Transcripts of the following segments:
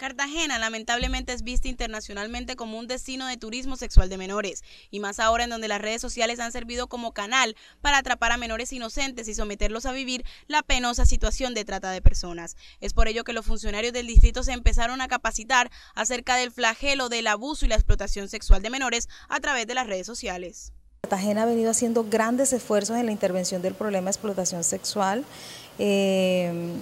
Cartagena lamentablemente es vista internacionalmente como un destino de turismo sexual de menores, y más ahora en donde las redes sociales han servido como canal para atrapar a menores inocentes y someterlos a vivir la penosa situación de trata de personas. Es por ello que los funcionarios del distrito se empezaron a capacitar acerca del flagelo del abuso y la explotación sexual de menores a través de las redes sociales. Cartagena ha venido haciendo grandes esfuerzos en la intervención del problema de explotación sexual. Eh,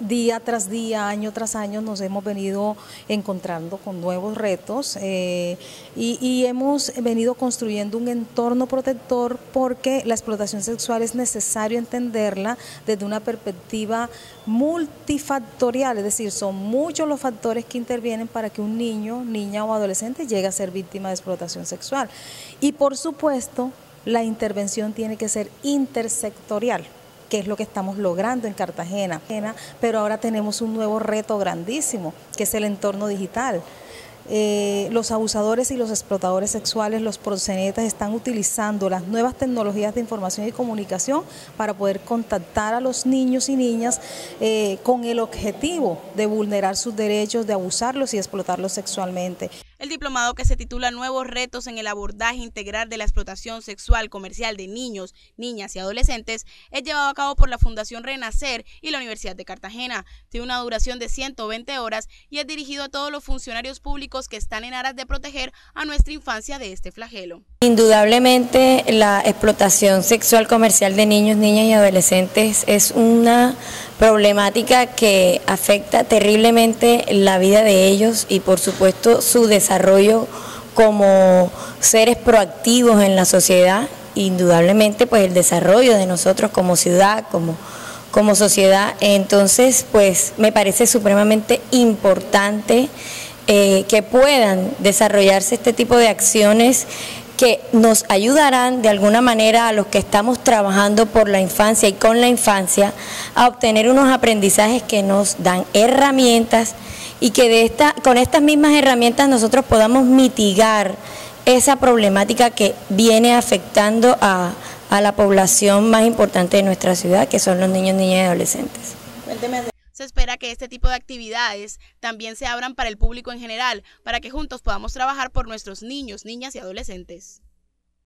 día tras día, año tras año nos hemos venido encontrando con nuevos retos eh, y, hemos venido construyendo un entorno protector porque la explotación sexual es necesario entenderla desde una perspectiva multifactorial, es decir, son muchos los factores que intervienen para que un niño, niña o adolescente llegue a ser víctima de explotación sexual. Y por supuesto, la intervención tiene que ser intersectorial que es lo que estamos logrando en Cartagena. Pero ahora tenemos un nuevo reto grandísimo, que es el entorno digital. Eh, los abusadores y los explotadores sexuales, los proxenetas, están utilizando las nuevas tecnologías de información y comunicación para poder contactar a los niños y niñas eh, con el objetivo de vulnerar sus derechos, de abusarlos y explotarlos sexualmente. El diplomado que se titula Nuevos retos en el abordaje integral de la explotación sexual comercial de niños, niñas y adolescentes es llevado a cabo por la Fundación Renacer y la Universidad de Cartagena. Tiene una duración de 120 horas y es dirigido a todos los funcionarios públicos que están en aras de proteger a nuestra infancia de este flagelo. Indudablemente la explotación sexual comercial de niños, niñas y adolescentes es una problemática que afecta terriblemente la vida de ellos y por supuesto su desarrollo como seres proactivos en la sociedad, indudablemente pues el desarrollo de nosotros como ciudad, como, como sociedad. Entonces pues me parece supremamente importante eh, que puedan desarrollarse este tipo de acciones que nos ayudarán de alguna manera a los que estamos trabajando por la infancia y con la infancia a obtener unos aprendizajes que nos dan herramientas y que de esta, con estas mismas herramientas nosotros podamos mitigar esa problemática que viene afectando a, a la población más importante de nuestra ciudad, que son los niños, niñas y adolescentes. Se espera que este tipo de actividades también se abran para el público en general, para que juntos podamos trabajar por nuestros niños, niñas y adolescentes.